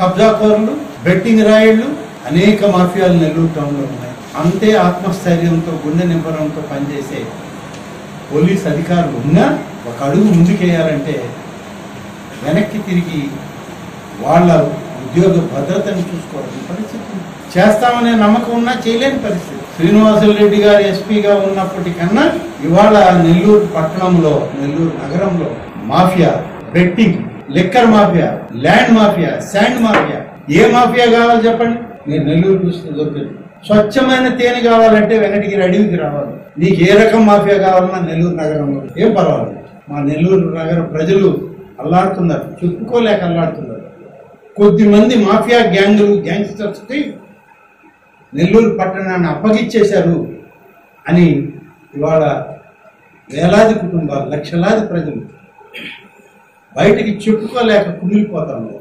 కబ్జాకోరులు betting రాయిళ్ళు అనేక మాఫియాలు నెల్లూరు టౌన్లో ఉన్నాయి. అంతే ఆత్మస్థైర్యంతో గుండె నింపడంతో పనిచేసే పోలీస్ అధికారులు ఉన్నా ఒక అడుగు ముందుకేయాలంటే వెనక్కి తిరిగి వాళ్ళ ఉద్యోగ భద్రతను చూసుకోవాల్సిన పరిస్థితి చేస్తామనే నమ్మకం ఉన్నా చేయలేని పరిస్థితి. శ్రీనివాసులు రెడ్డి గారు ఎస్పీగా ఉన్నప్పటికన్నా ఇవాళ నెల్లూరు పట్టణంలో నెల్లూరు నగరంలో mafia betting liquor mafia land mafia sand mafia. ఏ మాఫియా కావాలి చెప్పండి? మీరు నెల్లూరు చూస్తే దొరకదు. స్వచ్ఛమైన తేనె కావాలంటే వెనటికి అడవికి రావాలి. నీకు ఏ రకం మాఫియా కావాలన్నా నెల్లూరు నగరంలో? ఏం పర్వాలేదు. మా నెల్లూరు నగర ప్రజలు అల్లాడుతున్నారు. చెప్పుకోలేక అల్లాడుతున్నారు. కొద్ది మంది మాఫియా గ్యాంగులు గ్యాంగ్స్టర్స్కి నెల్లూరు పట్టణాన్ని అప్పగిచ్చేశారు అని ఇవాళ వేలాది కుటుంబాలు లక్షలాది ప్రజలు బయటికి చెప్పుకోలేక కుమిలిపోతాము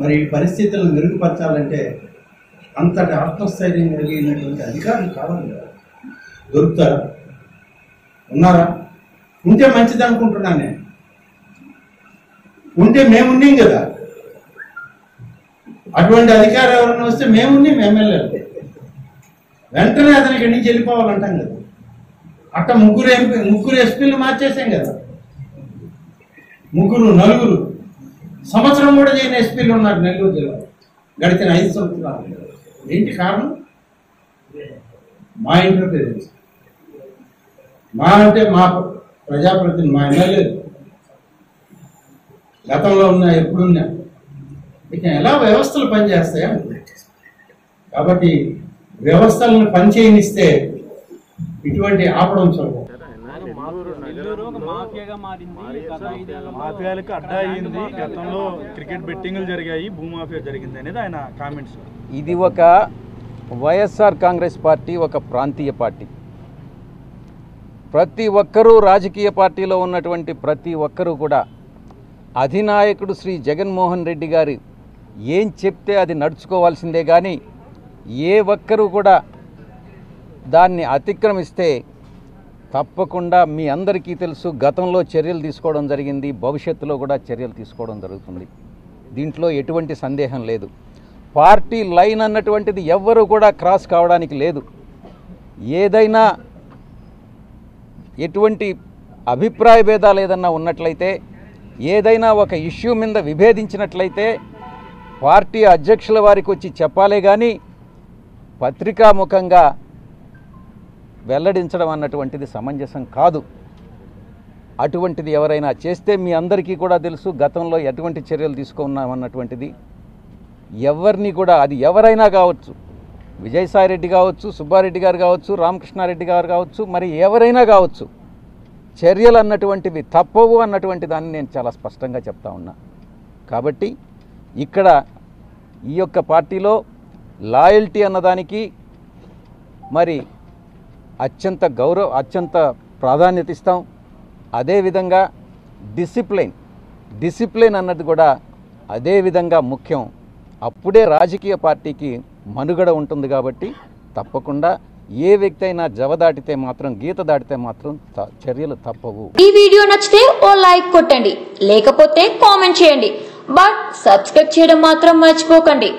మరి ఈ పరిస్థితులను మెరుగుపరచాలంటే అంతటి ఆత్మస్థైర్యం కలిగినటువంటి అధికారులు కావాలి కదా. దొరుకుతారా? ఉన్నారా? ఉంటే మంచిది అనుకుంటున్నాను నేను. ఉంటే మేమున్నాం కదా. అటువంటి అధికారం ఎవరైనా వస్తే మేమున్నాం ఎమ్మెల్యేలు. వెంటనే అతనికి ఇక్కడి నుంచి వెళ్ళిపోవాలంటాం కదా. అట్ట ముగ్గురు ఎంపీ ముగ్గురు ఎస్పీలు మార్చేసాం కదా. ముగ్గురు నలుగురు. సంవత్సరం కూడా చేయని ఎస్పీలు ఉన్నారు నెల్లూరు జిల్లాలో గడిచిన ఐదు సంవత్సరాలు. ఏంటి కారణం? మా ఇంటర్ఫీరెన్స్ మా అంటే మా ప్రజాప్రతినిధి మా ఎమ్మెల్యే. గతంలో ఉన్న ఎప్పుడున్నా. ఇక ఎలా వ్యవస్థలు పనిచేస్తాయా? కాబట్టి వ్యవస్థలను పనిచేయనిస్తే ఇటువంటి ఆపడం సులభం. మాఫియాలకు అడ్డా అయింది. గతంలో క్రికెట్ బెట్టింగ్లు జరిగాయి భూమాఫియా జరిగింది అనేది ఆయన కామెంట్స్ ఇది ఒక వైఎస్ఆర్ కాంగ్రెస్ పార్టీ ఒక ప్రాంతీయ పార్టీ. ప్రతి ఒక్కరూ రాజకీయ పార్టీలో ఉన్నటువంటి ప్రతి ఒక్కరూ కూడా అధినాయకుడు శ్రీ జగన్మోహన్ రెడ్డి గారు ఏం చెప్తే అది నడుచుకోవాల్సిందే కానీ ఏ ఒక్కరూ కూడా దాన్ని అతిక్రమిస్తే తప్పకుండా మీ అందరికీ తెలుసు గతంలో చర్యలు తీసుకోవడం జరిగింది భవిష్యత్తులో కూడా చర్యలు తీసుకోవడం జరుగుతుంది. దీంట్లో ఎటువంటి సందేహం లేదు. పార్టీ లైన్ అన్నటువంటిది ఎవ్వరూ కూడా క్రాస్ కావడానికి లేదు. ఏదైనా ఎటువంటి అభిప్రాయ భేదాలు ఏదన్నా ఉన్నట్లయితే ఏదైనా ఒక ఇష్యూ మీద విభేదించినట్లయితే పార్టీ అధ్యక్షుల వారికి వచ్చి చెప్పాలే కానీ పత్రికాముఖంగా వెల్లడించడం అన్నటువంటిది సమంజసం కాదు. అటువంటిది ఎవరైనా చేస్తే మీ అందరికీ కూడా తెలుసు గతంలో ఎటువంటి చర్యలు తీసుకున్నామన్నటువంటిది ఎవరిని కూడా అది ఎవరైనా కావచ్చు విజయసాయిరెడ్డి కావచ్చు సుబ్బారెడ్డి గారు కావచ్చు రామకృష్ణారెడ్డి గారు కావచ్చు మరి ఎవరైనా కావచ్చు చర్యలు అన్నటువంటివి తప్పవు అన్నటువంటి దాన్ని నేను చాలా స్పష్టంగా చెప్తా ఉన్నా. కాబట్టి ఇక్కడ ఈ యొక్క పార్టీలో లాయల్టీ అన్నదానికి మరి అత్యంత గౌరవ అత్యంత ప్రాధాన్యత ఇస్తాం. అదేవిధంగా డిసిప్లైన్ డిసిప్లైన్ అన్నది కూడా అదేవిధంగా ముఖ్యం. అప్పుడే రాజకీయ పార్టీకి మనుగడ ఉంటుంది కాబట్టి తప్పకుండా ఏ వ్యక్తి అయినా జవ దాటితే మాత్రం గీత దాటితే మాత్రం చర్యలు తప్పవు. ఈ వీడియో నచ్చితే ఓ లైక్ కొట్టండి. లేకపోతే కామెంట్ చేయండి. బట్ సబ్స్క్రైబ్ చేయడం మాత్రం మర్చిపోకండి.